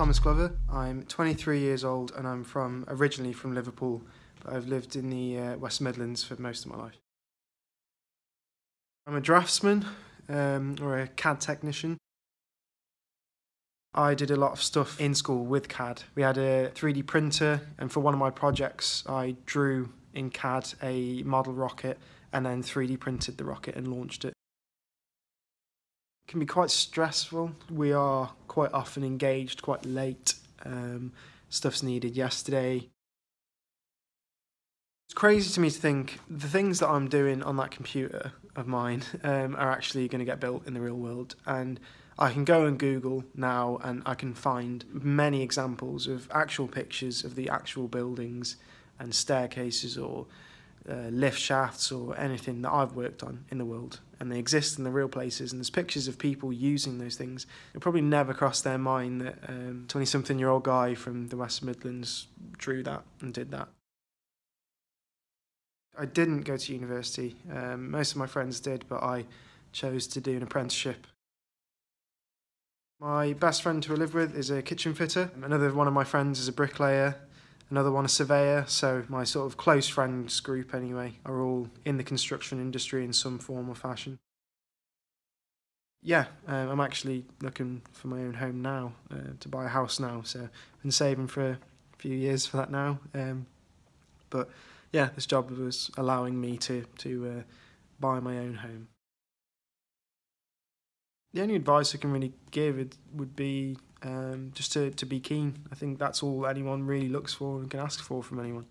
Thomas Glover. I'm 23 years old and I'm from originally from Liverpool, but I've lived in the uh, West Midlands for most of my life. I'm a draftsman um, or a CAD technician. I did a lot of stuff in school with CAD. We had a 3D printer, and for one of my projects, I drew in CAD a model rocket and then 3D printed the rocket and launched it. It can be quite stressful. We are quite often engaged quite late. Um, stuff's needed yesterday. It's crazy to me to think the things that I'm doing on that computer of mine um, are actually going to get built in the real world. And I can go and Google now and I can find many examples of actual pictures of the actual buildings and staircases or uh, lift shafts or anything that I've worked on in the world. And they exist in the real places, and there's pictures of people using those things. It probably never crossed their mind that a 20 something year old guy from the West Midlands drew that and did that. I didn't go to university. Um, most of my friends did, but I chose to do an apprenticeship. My best friend who I live with is a kitchen fitter. Another one of my friends is a bricklayer. Another one a surveyor. So my sort of close friends group, anyway, are all in the construction industry in some form or fashion. Yeah, um, I'm actually looking for my own home now, uh, to buy a house now. So I've been saving for a few years for that now. Um, but yeah, this job was allowing me to to uh, buy my own home. The only advice I can really give it would be um, just to, to be keen. I think that's all anyone really looks for and can ask for from anyone.